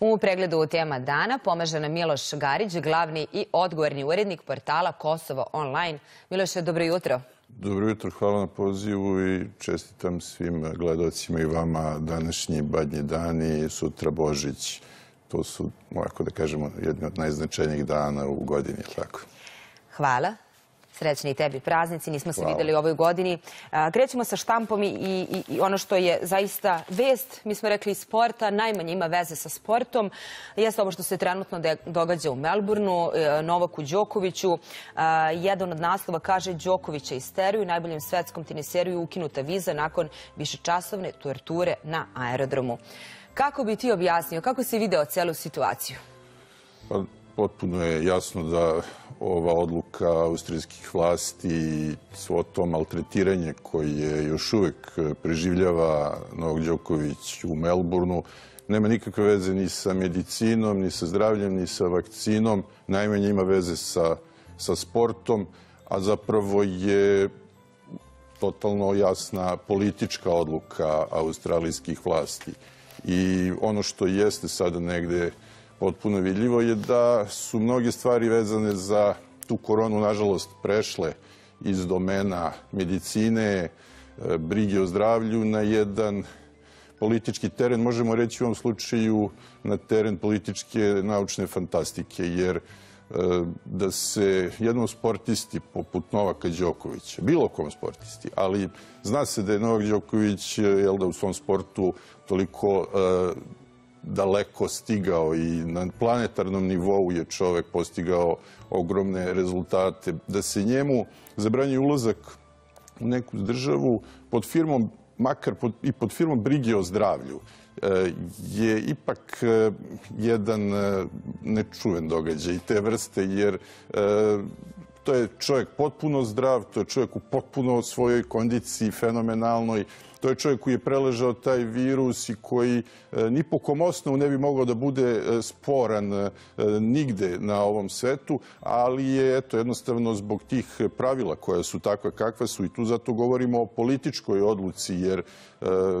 U pregledu tema dana pomaže nam Miloš Garić, glavni i odgovorni urednik portala Kosovo Online. Miloše, dobro jutro. Dobro jutro, hvala na pozivu i čestitam svim gledocima i vama današnji badnji dan i sutra Božić. To su, ovako da kažemo, jedni od najznačajnijih dana u godini, tako? Hvala. Srećni i tebi praznici, nismo se videli u ovoj godini. Krećemo sa štampom i, ono što je zaista vest, mi smo rekli sporta, najmanje ima veze sa sportom, jeste ovo što se trenutno događa u Melbourneu, e, Novaku Đokoviću. Jedan od naslova kaže Đokovića isteruju, najboljem svetskom teniseriju ukinuta viza nakon višečasovne torture na aerodromu. Kako bi ti objasnio, kako si video celu situaciju? Pa, potpuno je jasno da ova odluka austrijskih vlasti i svo to maltretiranje koje još uvek preživljava Novak Đoković u Melbourneu nema nikakve veze ni sa medicinom, ni sa zdravljem, ni sa vakcinom. Najmanje ima veze sa, sa sportom, a zapravo je totalno jasna politička odluka australijskih vlasti. I ono što jeste sada negde potpuno vidljivo je da su mnoge stvari vezane za tu koronu, nažalost, prešle iz domena medicine, e, brige o zdravlju na jedan politički teren, možemo reći u ovom slučaju na teren političke naučne fantastike, jer e, da se jednom sportisti poput Novaka Đokovića, bilo kom sportisti, ali zna se da je Novak Đoković jel da, u svom sportu toliko e, daleko stigao i na planetarnom nivou je čovek postigao ogromne rezultate. Da se njemu zabranjuje ulazak u neku državu pod firmom, makar i pod firmom brige o zdravlju, e, je ipak e, jedan e, nečuven događaj te vrste, jer to je čovjek potpuno zdrav, to je čovjek u potpuno svojoj kondiciji fenomenalnoj, to je čovjek koji je preležao taj virus i koji e, ni po kom osnovu ne bi mogao da bude e, sporan e, nigde na ovom svetu, ali je eto jednostavno zbog tih pravila koja su takva kakva su i tu zato govorimo o političkoj odluci jer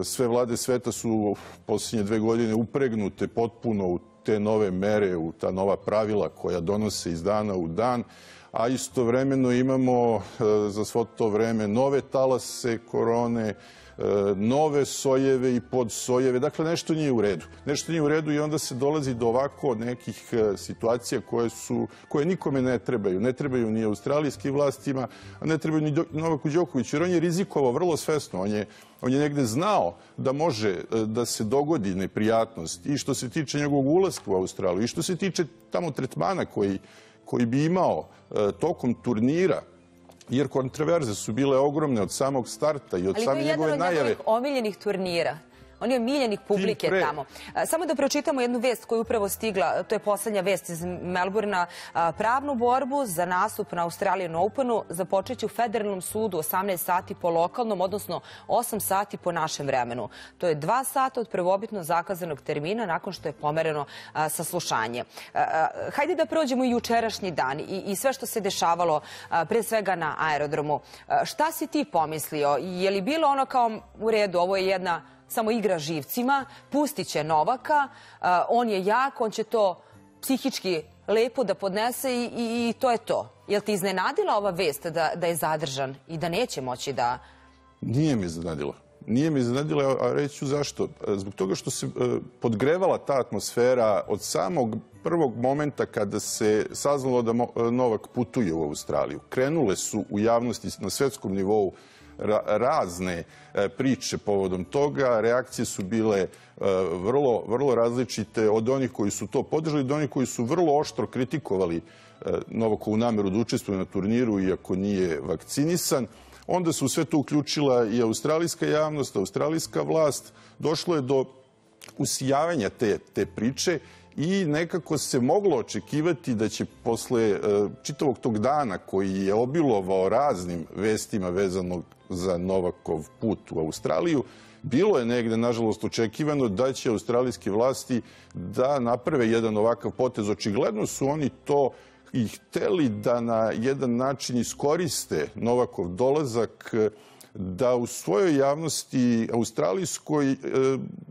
sve vlade sveta su posljednje dve godine upregnute potpuno u te nove mere, u ta nova pravila koja donose iz dana u dan, a istovremeno imamo za svo to vreme nove talase korone, nove sojeve i podsojeve. Dakle, nešto nije u redu. Nešto nije u redu i onda se dolazi do ovako nekih e, situacija koje, su, koje nikome ne trebaju. Ne trebaju ni australijskim vlastima, a ne trebaju ni Novaku Đokoviću, jer on je rizikovao vrlo svesno. On je, on je negde znao da može e, da se dogodi neprijatnost i što se tiče njegovog ulaska u Australiju i što se tiče tamo tretmana koji, koji bi imao tokom turnira jer kontroverze su bile ogromne od samog starta i od same njegove najave. Ali to je jedan od njegovih omiljenih turnira. On je miljenih publike tamo. Samo da pročitamo jednu vest koja je upravo stigla, to je poslednja vest iz Melburna. Pravnu borbu za nastup na Australian Openu započeće u federalnom sudu 18 sati po lokalnom, odnosno 8 sati po našem vremenu. To je dva sata od prvobitno zakazanog termina nakon što je pomereno saslušanje. Hajde da prođemo i jučerašnji dan i sve što se dešavalo pre svega na aerodromu. Šta si ti pomislio? Je li bilo ono kao u redu, ovo je jedna samo igra živcima, pustit će Novaka, on je jak, on će to psihički lepo da podnese i, i, to je to. Jel ti iznenadila ova vest da, da je zadržan i da neće moći da... Nije mi iznenadila. Nije mi iznenadila, a reći ću zašto. Zbog toga što se e, podgrevala ta atmosfera od samog prvog momenta kada se saznalo da Novak putuje u Australiju. Krenule su u javnosti na svetskom nivou razne e, priče povodom toga. Reakcije su bile e, vrlo, vrlo različite od onih koji su to podržali do onih koji su vrlo oštro kritikovali e, Novakovu nameru da učestvuje na turniru iako nije vakcinisan. Onda se u sve to uključila i australijska javnost, australijska vlast. Došlo je do usijavanja te, te priče i nekako se moglo očekivati da će posle čitavog tog dana koji je obilovao raznim vestima vezanog za Novakov put u Australiju, bilo je negde, nažalost, očekivano da će australijske vlasti da naprave jedan ovakav potez. Očigledno su oni to i hteli da na jedan način iskoriste Novakov dolazak da u svojoj javnosti australijskoj e,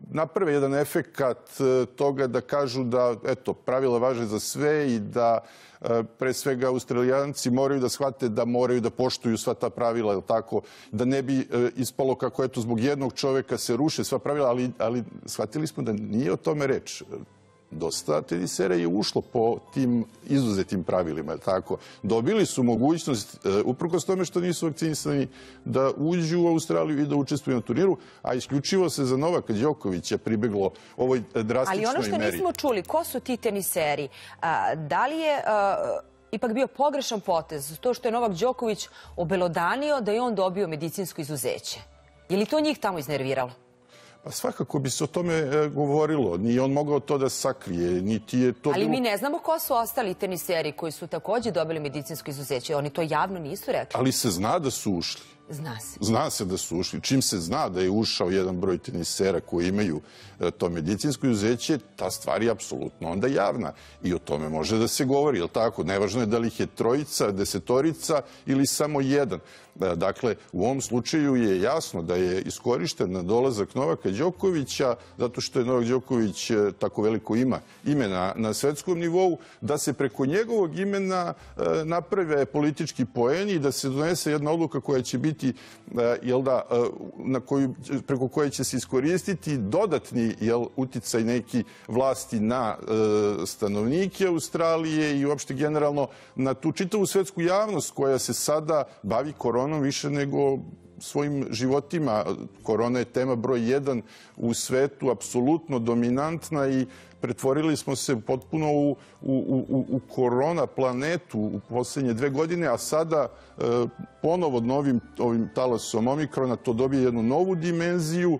naprave jedan efekat e, toga da kažu da eto, pravila važe za sve i da e, pre svega australijanci moraju da shvate da moraju da poštuju sva ta pravila, ili tako, da ne bi ispalo kako eto zbog jednog čoveka se ruše sva pravila, ali, ali shvatili smo da nije o tome reč dosta tenisera je ušlo po tim izuzetim pravilima, tako? Dobili su mogućnost, e, uprkos tome što nisu vakcinisani, da uđu u Australiju i da učestvuju na turniru, a isključivo se za Novaka Đokovića pribeglo ovoj drastičnoj meri. Ali ono što meri. nismo čuli, ko su ti teniseri? da li je ipak bio pogrešan potez to što je Novak Đoković obelodanio da je on dobio medicinsko izuzeće? Je li to njih tamo iznerviralo? Pa svakako bi se o tome e, govorilo. Nije on mogao to da sakrije, niti je to Ali mi ne znamo ko su ostali teniseri koji su takođe dobili medicinsko izuzeće. Oni to javno nisu rekli. Ali se zna da su ušli. Zna se. Zna se da su ušli. Čim se zna da je ušao jedan broj tenisera koji imaju e, to medicinsko izuzeće, ta stvar je apsolutno onda javna. I o tome može da se govori, je li tako? Nevažno je da li ih je trojica, desetorica ili samo jedan. E, dakle, u ovom slučaju je jasno da je iskorišten na dolazak Novaka Đokovića, zato što je Novak Đoković e, tako veliko ima ime na, na svetskom nivou, da se preko njegovog imena naprave politički poeni i da se donese jedna odluka koja će biti biti e, jel da, e, na koju, preko koje će se iskoristiti dodatni jel, uticaj neki vlasti na e, stanovnike Australije i uopšte generalno na tu čitavu svetsku javnost koja se sada bavi koronom više nego svojim životima. Korona je tema broj jedan u svetu, apsolutno dominantna i pretvorili smo se potpuno u, u, u, u korona planetu u poslednje dve godine, a sada e, ponovo novim ovim talasom omikrona to dobije jednu novu dimenziju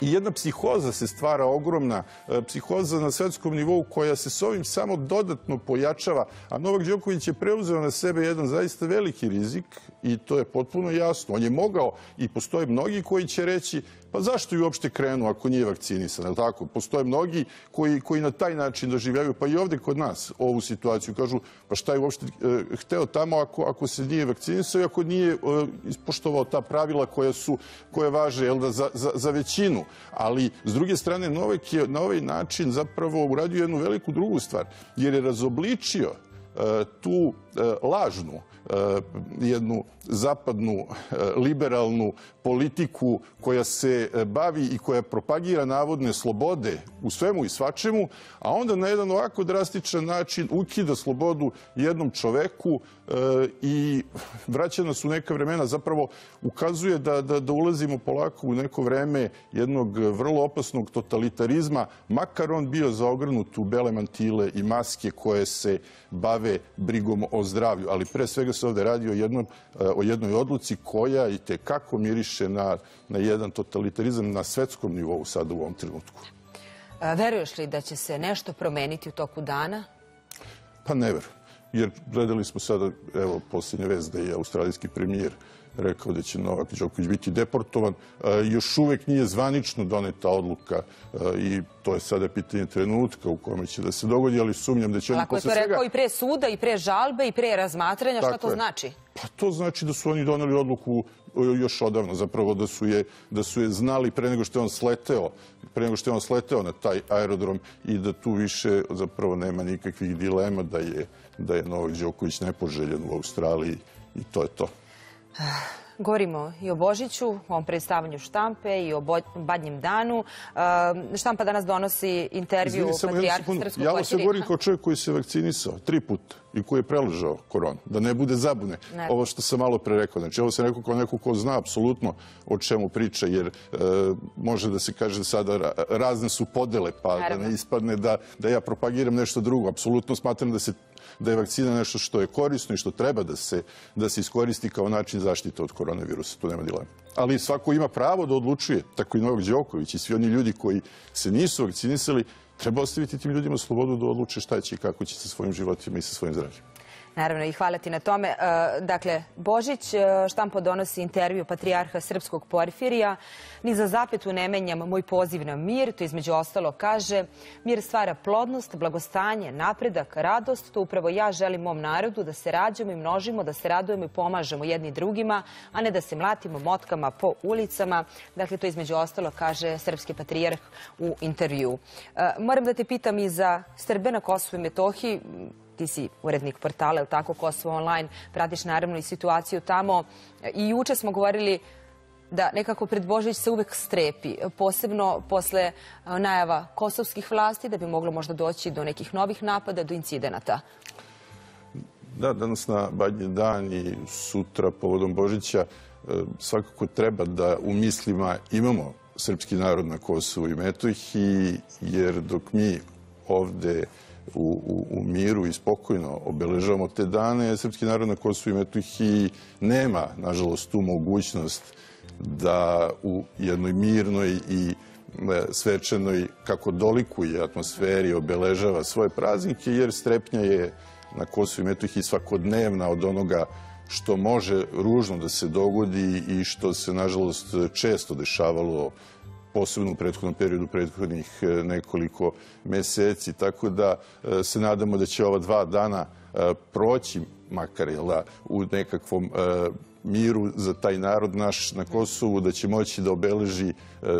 I jedna psihoza se stvara ogromna, e, psihoza na svetskom nivou koja se s ovim samo dodatno pojačava, a Novak Đoković je preuzeo na sebe jedan zaista veliki rizik i to je potpuno jasno. On je mogao i postoje mnogi koji će reći pa zašto je uopšte krenu ako nije vakcinisan, je tako? Postoje mnogi koji, koji na taj način doživljavaju, pa i ovde kod nas ovu situaciju, kažu pa šta je uopšte e, hteo tamo ako, ako se nije vakcinisao i ako nije e, ispoštovao ta pravila koja su, koje važe jel da, za, za, za većinu. Ali, s druge strane, Novek je na ovaj način zapravo uradio jednu veliku drugu stvar, jer je razobličio e, tu lažnu jednu zapadnu eh, liberalnu politiku koja se eh, bavi i koja propagira navodne slobode u svemu i svačemu, a onda na jedan ovako drastičan način ukida slobodu jednom čoveku i vraća nas u neka vremena, zapravo ukazuje da, da, da ulazimo polako u neko vreme jednog vrlo opasnog totalitarizma, makar on bio zaogrnut u bele mantile i maske koje se bave brigom o zdravlju, ali pre svega se ovde radi o, jednom, e, o jednoj odluci koja i te kako miriše na, na jedan totalitarizam na svetskom nivou sada u ovom trenutku. A, veruješ li da će se nešto promeniti u toku dana? Pa ne verujem. Jer gledali smo sada, evo, posljednja vez da je australijski premijer rekao da će Novak Đoković biti deportovan. E, još uvek nije zvanično doneta odluka e, i to je sada pitanje trenutka u kome će da se dogodi, ali sumnjam da će oni posle svega... Ako je to rekao i pre suda, i pre žalbe, i pre razmatranja, šta to znači? Pa to znači da su oni doneli odluku e, još odavno, zapravo da su je, da su je znali pre nego što je on sleteo, pre nego što je on sleteo na taj aerodrom i da tu više zapravo nema nikakvih dilema da je, da je Novak Đoković nepoželjen u Australiji i to je to. Govorimo i o Božiću, o ovom predstavljanju štampe i o Badnjem danu. Štampa danas donosi intervju Patrijarha Srpskog Koćerina. Ja ovo se govorim kao čovjek koji se vakcinisao tri puta i koji je preležao koronu. Da ne bude zabune. Ne. Ovo što sam malo pre rekao. Znači, ovo se neko kao neko ko zna apsolutno o čemu priča, jer e, može da se kaže sada razne su podele, pa Naravno. da ne ispadne da, da ja propagiram nešto drugo. Apsolutno smatram da se da je vakcina nešto što je korisno i što treba da se, da se iskoristi kao način zaštite od koronavirusa. Tu nema dilema. Ali svako ima pravo da odlučuje, tako i Novak Đoković i svi oni ljudi koji se nisu vakcinisali, treba ostaviti tim ljudima slobodu da odluče šta će i kako će sa svojim životima i sa svojim zdravljem. Naravno i hvala ti na tome. E, dakle, Božić e, štampo donosi intervju patrijarha srpskog Porfirija. Ni za zapetu ne menjam moj poziv na mir. To između ostalo kaže mir stvara plodnost, blagostanje, napredak, radost. To upravo ja želim mom narodu da se rađamo i množimo, da se radujemo i pomažemo jedni drugima, a ne da se mlatimo motkama po ulicama. Dakle, to između ostalo kaže srpski patrijarh u intervju. E, moram da te pitam i za Srbe na Kosovo i Metohiji ti si urednik portala, tako, Kosovo online, pratiš naravno i situaciju tamo. I juče smo govorili da nekako pred Božić se uvek strepi, posebno posle e, najava kosovskih vlasti, da bi moglo možda doći do nekih novih napada, do incidenata. Da, danas na Badnji dan i sutra povodom Božića e, svakako treba da u mislima imamo srpski narod na Kosovu i Metohiji, jer dok mi ovde u, u, miru i spokojno obeležavamo te dane, srpski narod na Kosovu i Metohiji nema, nažalost, tu mogućnost da u jednoj mirnoj i e, svečanoj, kako dolikuje atmosferi, obeležava svoje praznike, jer strepnja je na Kosovu i Metohiji svakodnevna od onoga što može ružno da se dogodi i što se, nažalost, često dešavalo posebno u prethodnom periodu, prethodnih e, nekoliko meseci. Tako da e, se nadamo da će ova dva dana e, proći makar u nekakvom miru za taj narod naš na Kosovu, da će moći da obeleži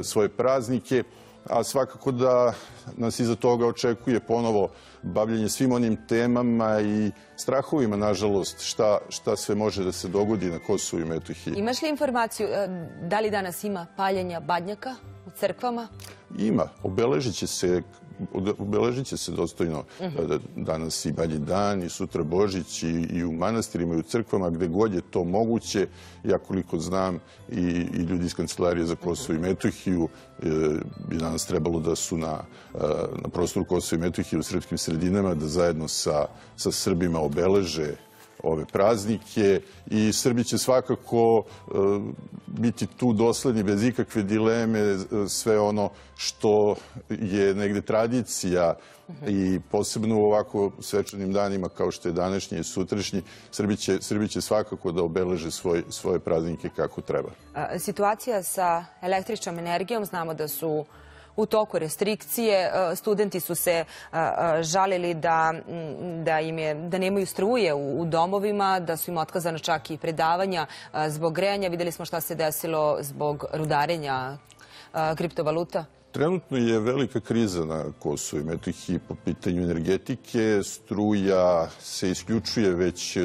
svoje praznike a svakako da nas iza toga očekuje ponovo bavljenje svim onim temama i strahovima, nažalost, šta, šta sve može da se dogodi na Kosovu i Metohiji. Imaš li informaciju da li danas ima paljenja badnjaka u crkvama? Ima. Obeležit će se obeležit će se dostojno mhm. danas i Balji dan i sutra Božić i, i u manastirima i u crkvama gde god je to moguće. Ja koliko znam i, i ljudi iz Kancelarije za Kosovo i Metohiju e, bi danas trebalo da su na, e, na prostoru Kosova i Metohije u srpskim sredinama da zajedno sa, sa Srbima obeleže ove praznike i Srbi će svakako e, biti tu dosledni bez ikakve dileme e, sve ono što je negde tradicija i posebno u ovako svečanim danima kao što je današnji i sutrašnji, Srbi će, Srbi će svakako da obeleže svoj, svoje praznike kako treba. Situacija sa električnom energijom, znamo da su u toku restrikcije. E, studenti su se e, e, žalili da, da, im je, da nemaju struje u, domovima, da su im otkazana čak i predavanja zbog grejanja. Videli smo šta se desilo zbog rudarenja kriptovaluta. Trenutno je velika kriza na Kosovo i Metohiji po pitanju energetike. Struja se isključuje već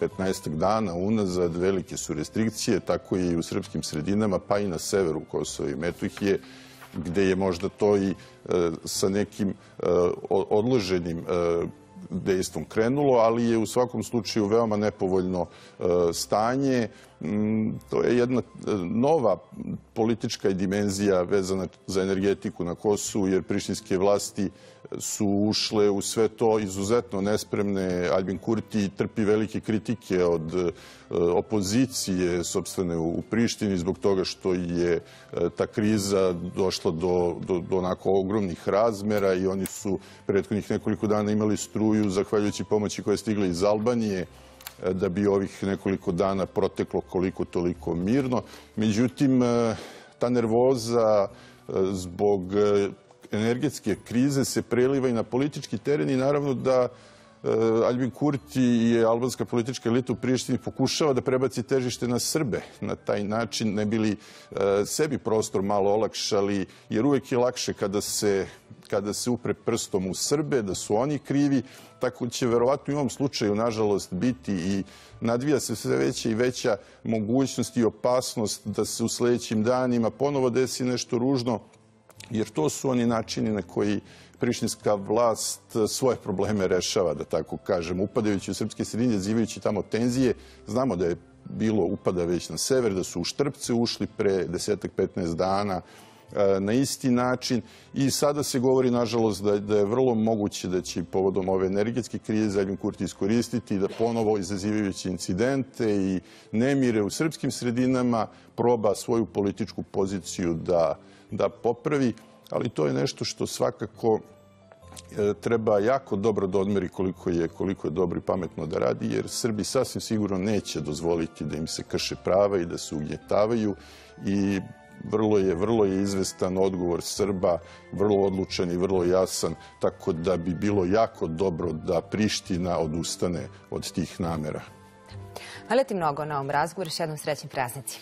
15 dana unazad. Velike su restrikcije, tako i u srpskim sredinama, pa i na severu Kosova i Metohije gde je možda to i e, sa nekim e, odloženim e, dejstvom krenulo, ali je u svakom slučaju veoma nepovoljno stanje. Mm, to je jedna nova politička dimenzija vezana za energetiku na Kosovu, jer prištinske vlasti su ušle u sve to izuzetno nespremne. Albin Kurti trpi velike kritike od opozicije sobstvene u Prištini zbog toga što je e, ta kriza došla do, do, do onako ogromnih razmera i oni su prethodnih nekoliko dana imali struju zahvaljujući pomoći koja je stigla iz Albanije e, da bi ovih nekoliko dana proteklo koliko toliko mirno. Međutim, ta nervoza zbog energetske krize se preliva i na politički teren i naravno da e, Albin Kurti i albanska politička elita u Prištini pokušava da prebaci težište na Srbe. Na taj način ne bili e, sebi prostor malo olakšali, jer uvek je lakše kada se kada se upre prstom u Srbe, da su oni krivi, tako će verovatno u ovom slučaju, nažalost, biti i nadvija se sve veća i veća mogućnost i opasnost da se u sledećim danima ponovo desi nešto ružno, jer to su oni načini na koji prištinska vlast svoje probleme rešava, da tako kažem, upadajući u srpske sredine, zivajući tamo tenzije. Znamo da je bilo upada već na sever, da su u Štrpce ušli pre desetak, 15 dana e, na isti način i sada se govori, nažalost, da, da je vrlo moguće da će povodom ove energetske krize Albin Kurti iskoristiti da ponovo izazivajući incidente i nemire u srpskim sredinama proba svoju političku poziciju da da popravi, ali to je nešto što svakako e, treba jako dobro da odmeri koliko je, koliko je dobro i pametno da radi, jer Srbi sasvim sigurno neće dozvoliti da im se krše prava i da se ugnjetavaju i vrlo je, vrlo je izvestan odgovor Srba, vrlo odlučan i vrlo jasan, tako da bi bilo jako dobro da Priština odustane od tih namera. Hvala ti mnogo na ovom razgovoru, jednom praznici.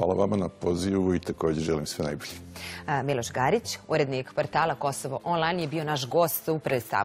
Hvala vama na pozivu i također želim sve najbolje. Miloš Garić, urednik portala Kosovo Online, je bio naš gost u predstavu.